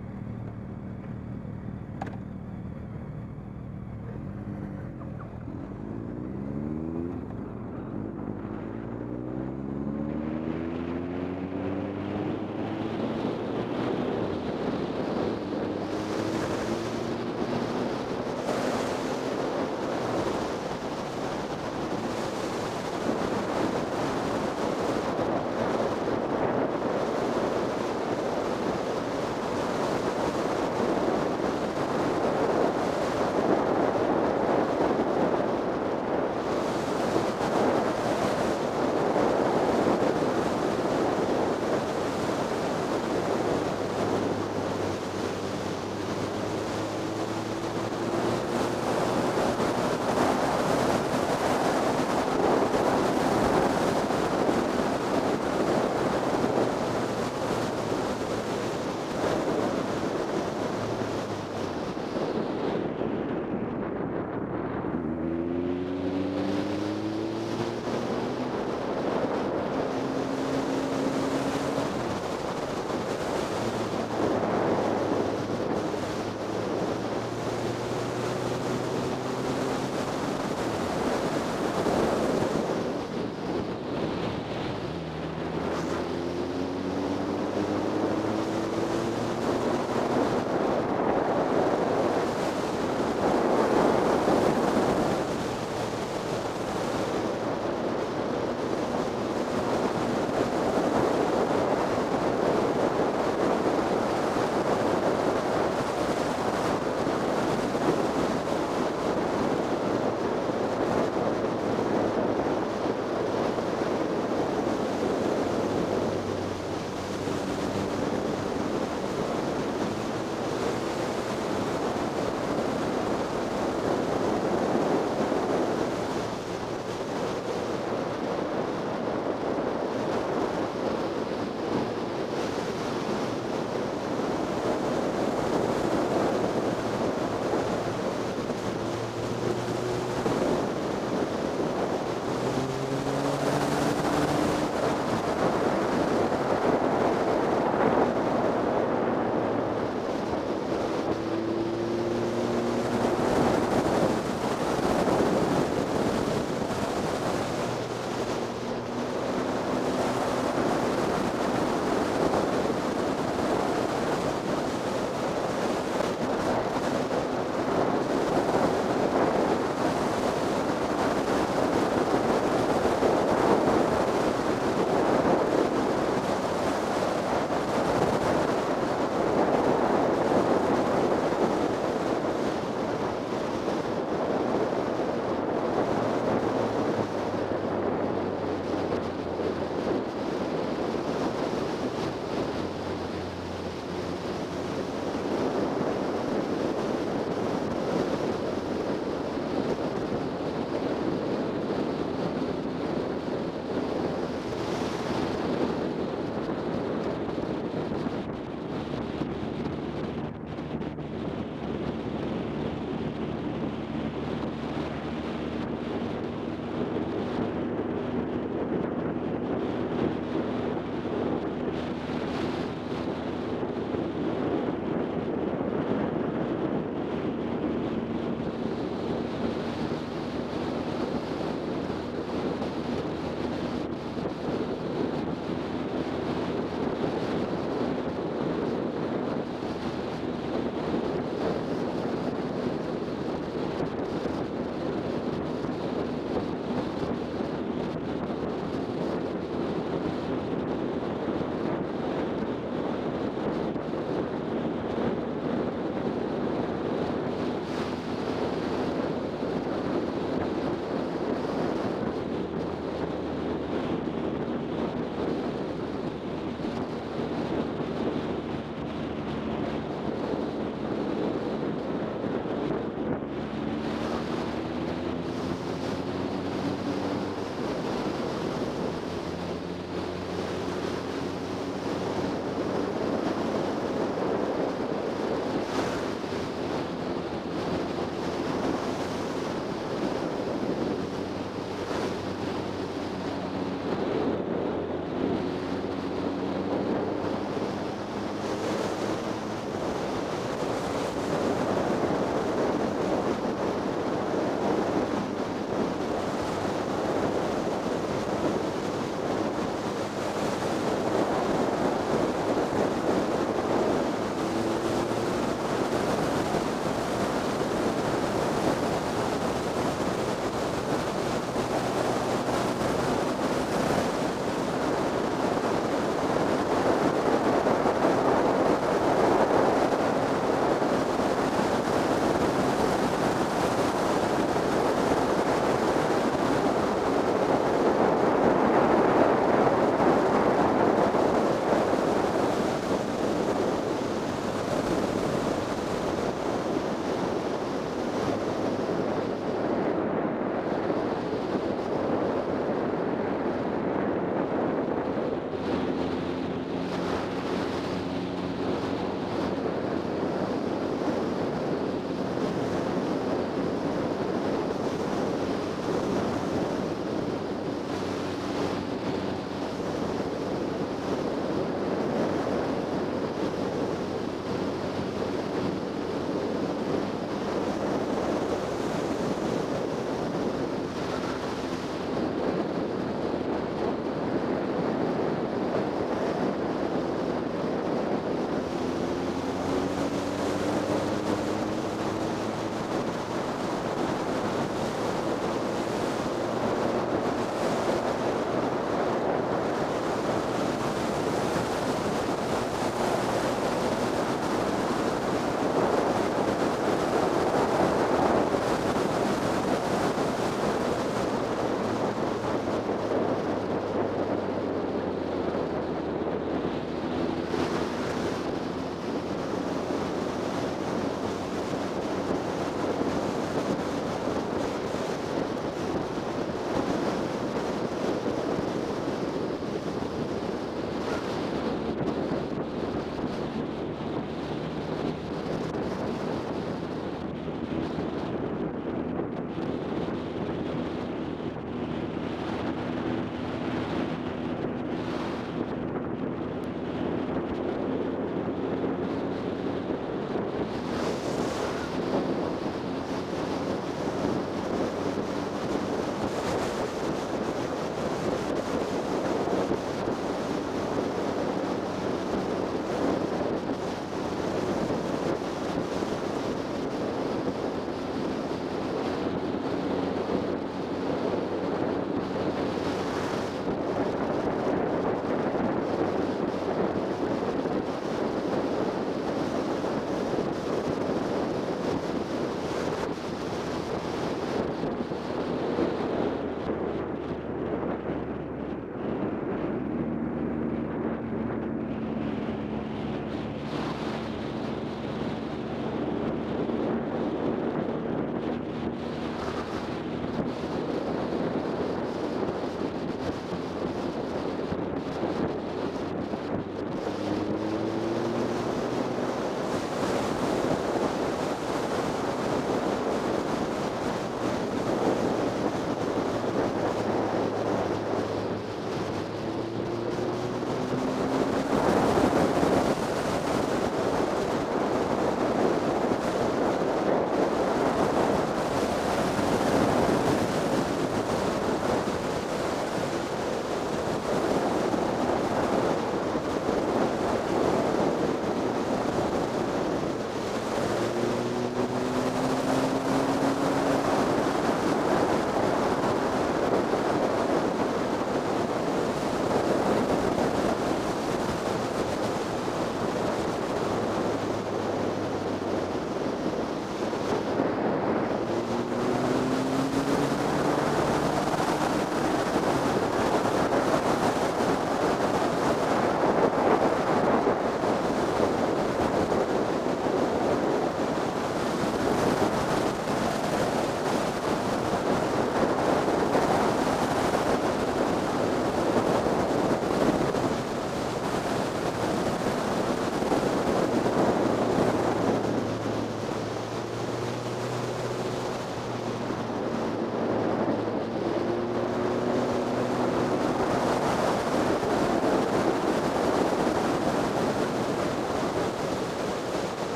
した。